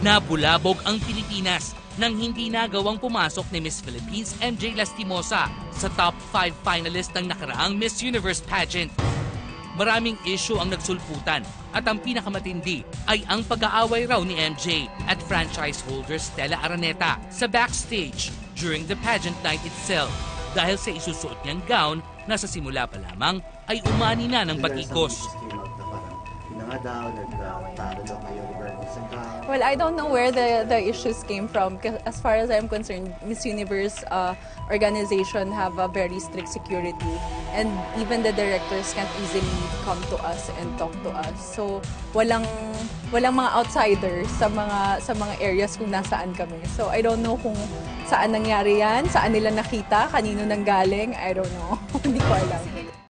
Nabulabog ang Pilipinas nang hindi nagawang pumasok ni Miss Philippines MJ Lastimosa sa top 5 finalist ng nakaraang Miss Universe pageant. Maraming issue ang nagsulputan at ang pinakamatindi ay ang pag-aaway raw ni MJ at franchise holder Stella Araneta sa backstage during the pageant night itself dahil sa isusuot niyang gown na sa simula pa lamang ay umani na ng batikos. Nga daw, nagtalo daw kayo regarding sa gown. Well, I don't know where the, the issues came from. As far as I'm concerned, Miss Universe uh, organization have a very strict security. And even the directors can't easily come to us and talk to us. So, walang walang mga outsiders sa mga sa mga areas kung nasaan kami. So, I don't know kung saan nangyari yan, saan nila nakita, kanino nanggaling, I don't know. Hindi ko alam.